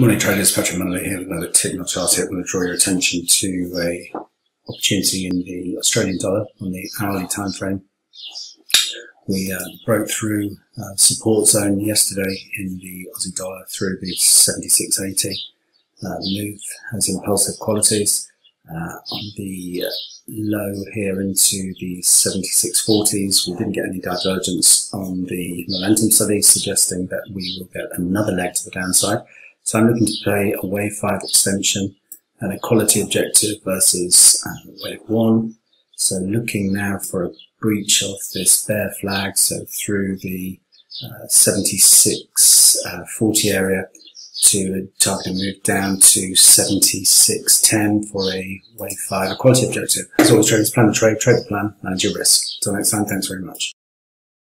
Morning traders, Patrick Munnelly here with another in chart here. I'm going to draw your attention to a opportunity in the Australian dollar on the hourly time frame. We uh, broke through uh, support zone yesterday in the Aussie dollar through the 76.80. Uh, the move has impulsive qualities. Uh, on the low here into the 76.40s, we didn't get any divergence on the momentum study, suggesting that we will get another leg to the downside. So I'm looking to play a wave 5 extension and equality objective versus uh, wave 1. So looking now for a breach of this bear flag, so through the uh, 76 uh, 40 area to target a move down to 76.10 for a wave 5, equality objective. As always, traders plan the trade, trade the plan, manage your risk. Until next time, thanks very much.